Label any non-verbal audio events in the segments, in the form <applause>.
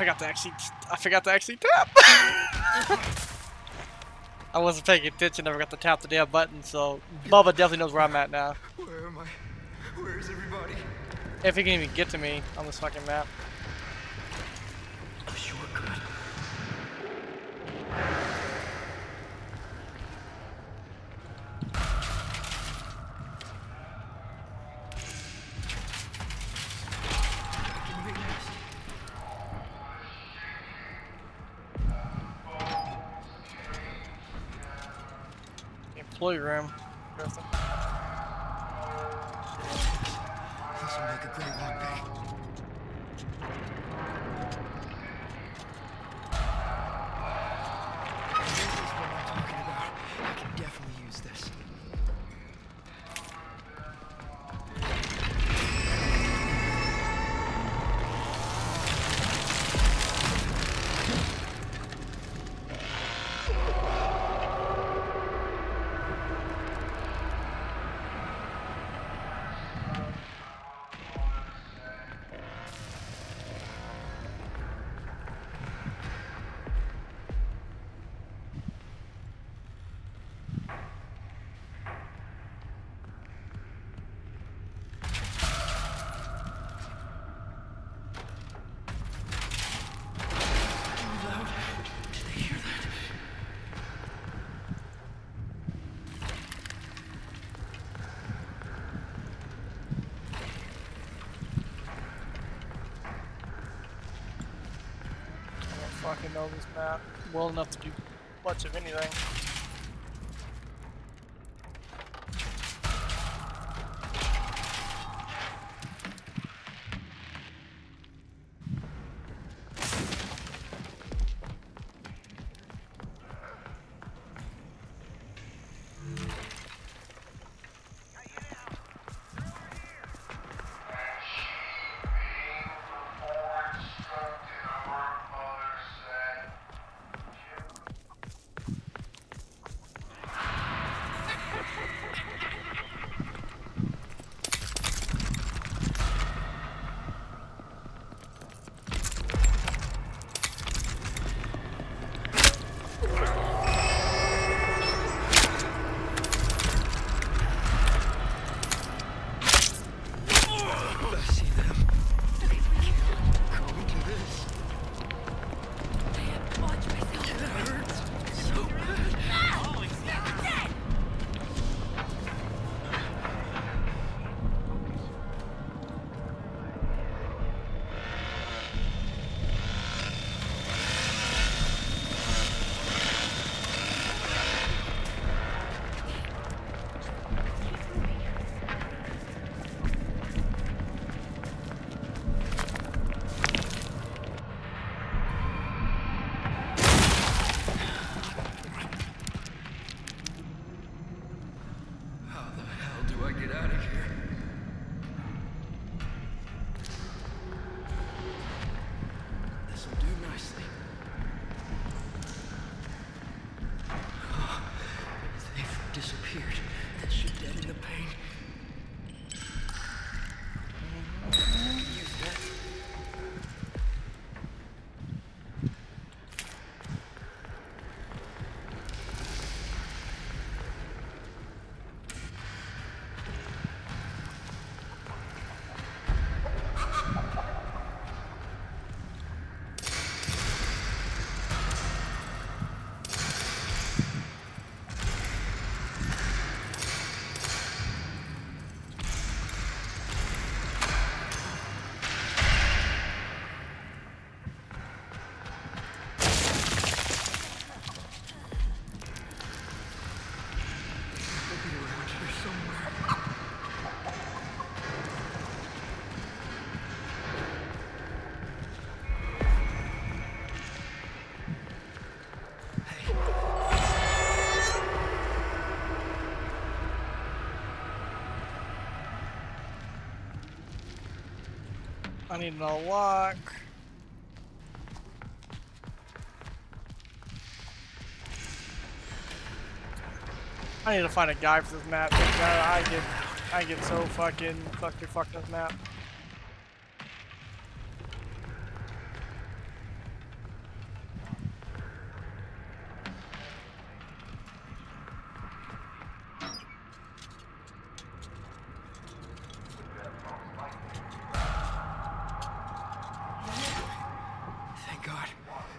forgot to actually, I forgot to actually tap. <laughs> I wasn't paying attention, I forgot to tap the damn button, so Bubba definitely knows where I'm at now. Where am I? Where is everybody? If he can even get to me on this fucking map. A shortcut. I can make this. Interesting. This will make a great lockpick. Know this map well enough to do much of anything. Need an lock. I need to find a guy for this map. I get, I get so fucking fucking fucked this map. God,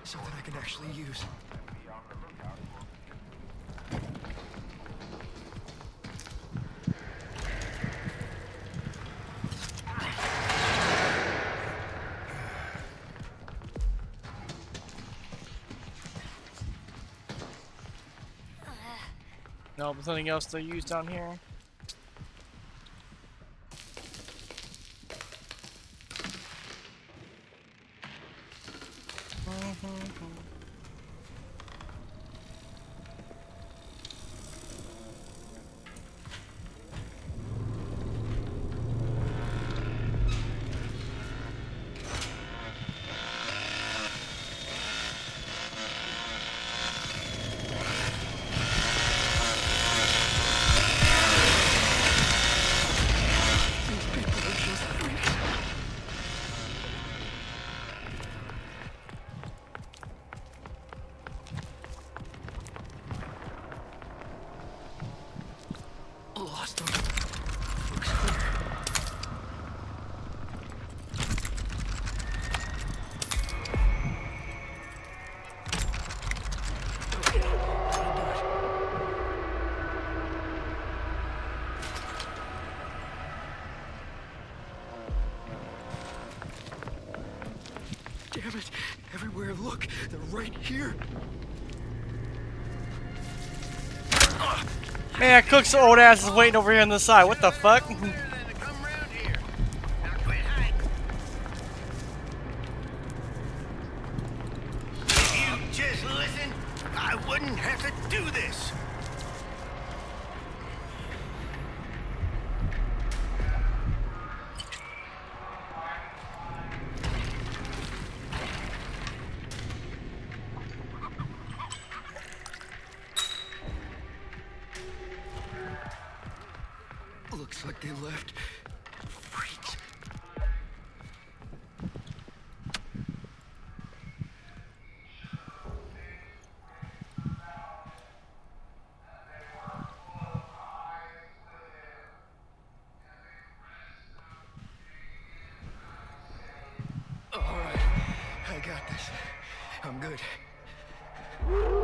something I can actually use. No, there's nothing else to use down here. Mm-hmm. Look, they're right here. Man, Cook's old ass is waiting over here on the side. What the fuck? <laughs> Looks like they left. I got this. I'm good.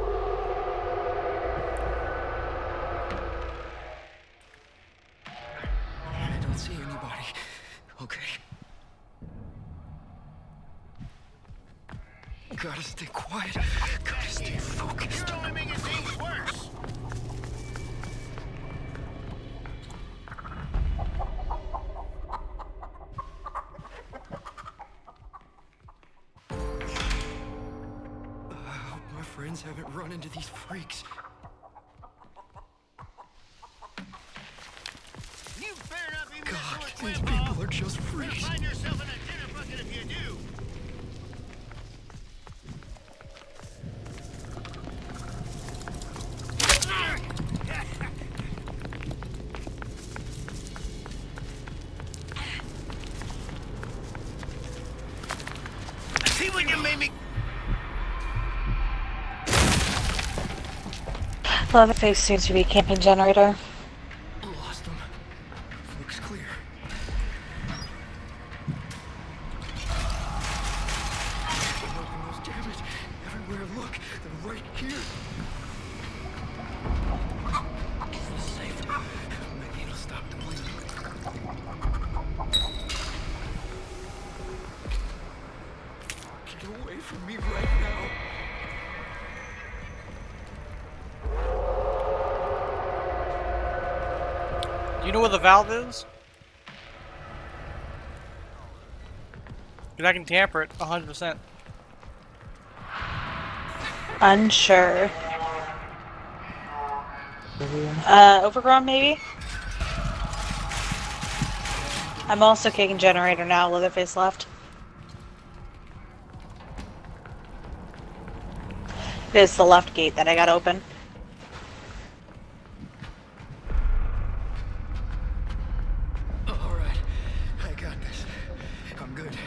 Friends haven't run into these freaks. Leatherface seems to be camping generator. Oh, Lost them. Looks clear. You know where the valve is? Because I can tamper it 100%. Unsure. Uh, overgrown maybe? I'm also kicking generator now, Leatherface left. It is the left gate that I got open. All right, I got this. I'm good.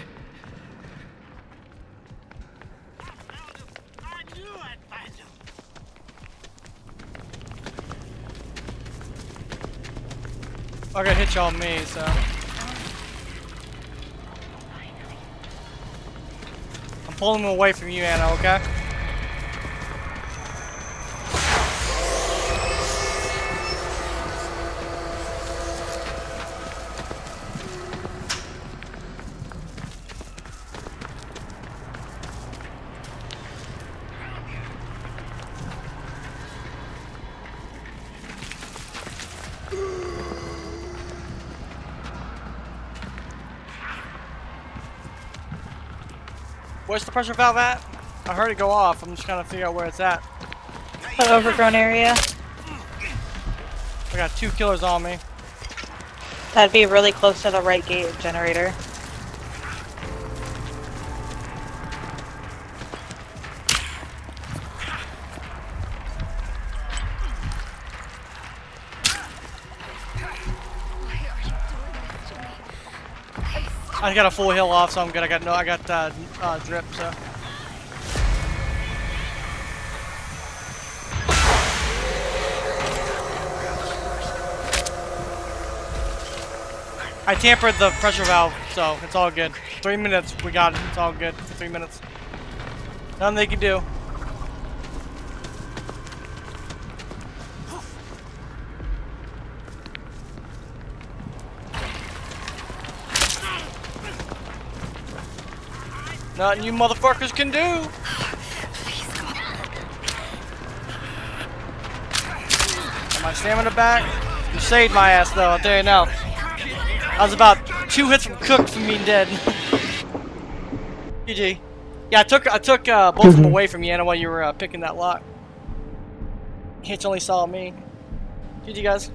I knew I'd find him. I got hit y'all me, so. I'm pulling away from you, Ana, okay? Where's the pressure valve at? I heard it go off. I'm just trying to figure out where it's at. The overgrown area. I got two killers on me. That'd be really close to the right gate generator. I got a full heal off, so I'm good. I got no, I got uh, uh, drip, so. I tampered the pressure valve, so it's all good. Three minutes, we got it. It's all good for three minutes. Nothing they can do. Nothing you motherfuckers can do. Got my stamina back. You saved my ass though, I'll tell you now. I was about two hits from cooked from being dead. GG. Yeah, I took I took uh, both of them away from Yana while you were uh, picking that lock. Hitch only saw me. GG guys.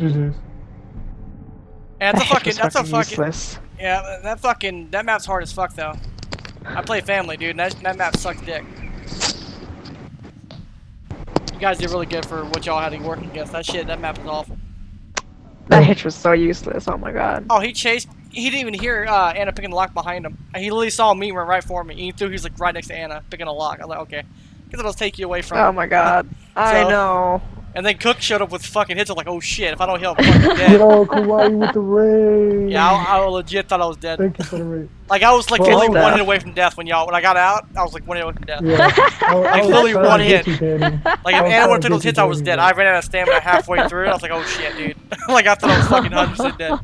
Mhm. And that's a <laughs> That fucking that's a fucking useless. Yeah. That fucking that map's hard as fuck though. I play family, dude. And that that map sucks dick. You guys did really good for what y'all had to work against. That shit, that map was awful. That hitch was so useless. Oh my god. Oh, he chased. He didn't even hear uh, Ana picking the lock behind him. He literally saw me run right for me. He threw. He was like right next to Ana picking a lock. I was like, okay, because it'll take you away from. Oh my god. <laughs> I know. And then Cook showed up with fucking hits. I'm like, oh shit! If I don't heal, I'm <laughs> fucking dead. Yo, Kawaii with the raid. Yeah, I, I legit thought I was dead. Thank you for the raid. Like I was like Well, literally one hit away from death when y'all when I got out. I was like one hit away from death. Yeah. I, I Like, was literally one hit. you, <laughs> Like if was Ana would to took those hits, you, I was dead. but- I ran out of stamina halfway through. I was like, oh shit, dude. <laughs> like I thought I was fucking hundred percent dead.